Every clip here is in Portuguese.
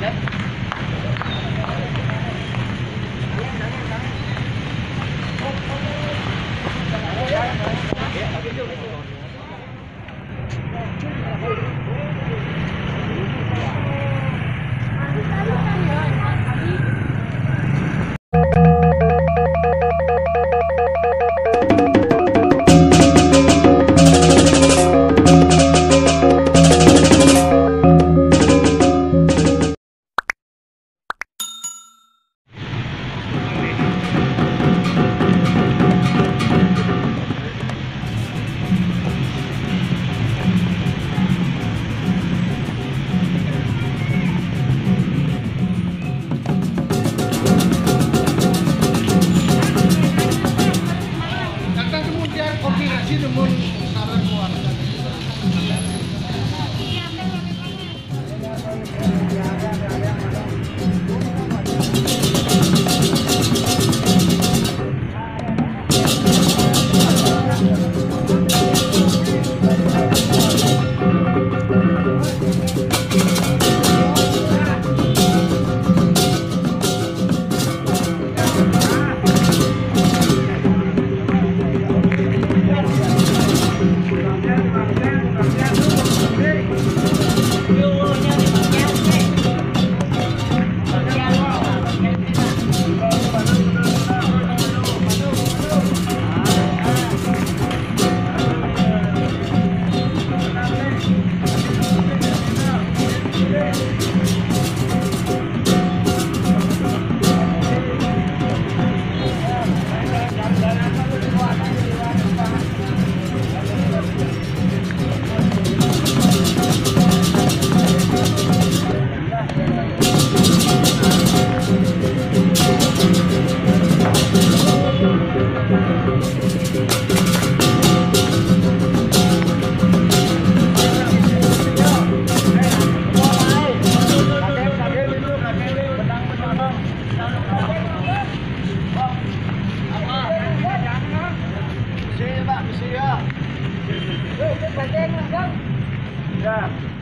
别，别，别。siya. Go, go, go, go. Yeah.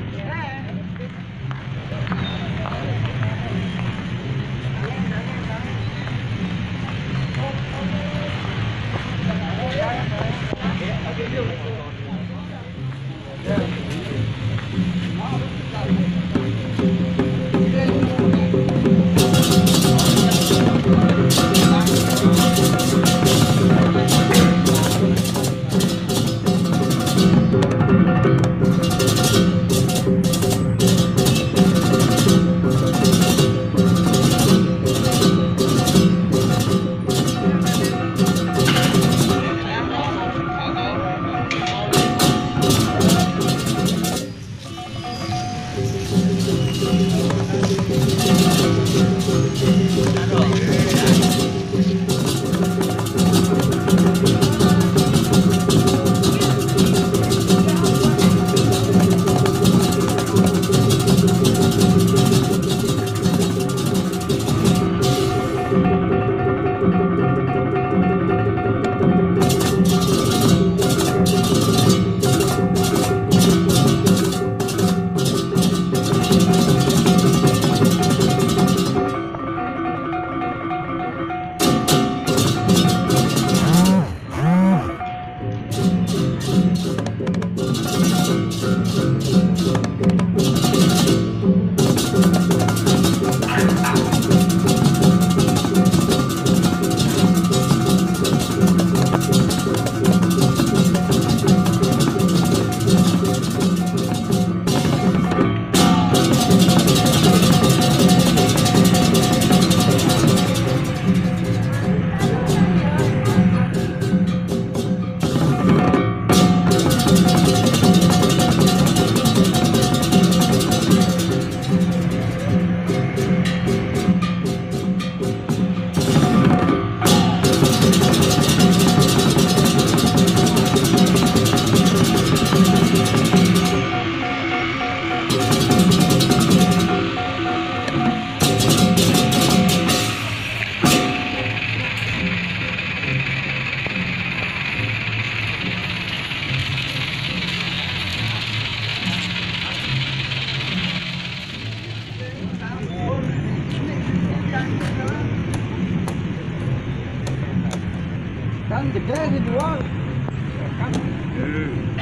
greve do ano.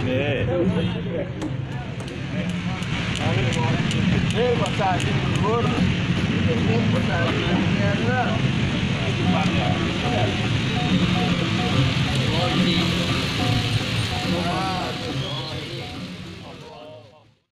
É. Veio é aqui no ouro. Veio botar aqui na terra.